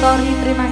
Tori terima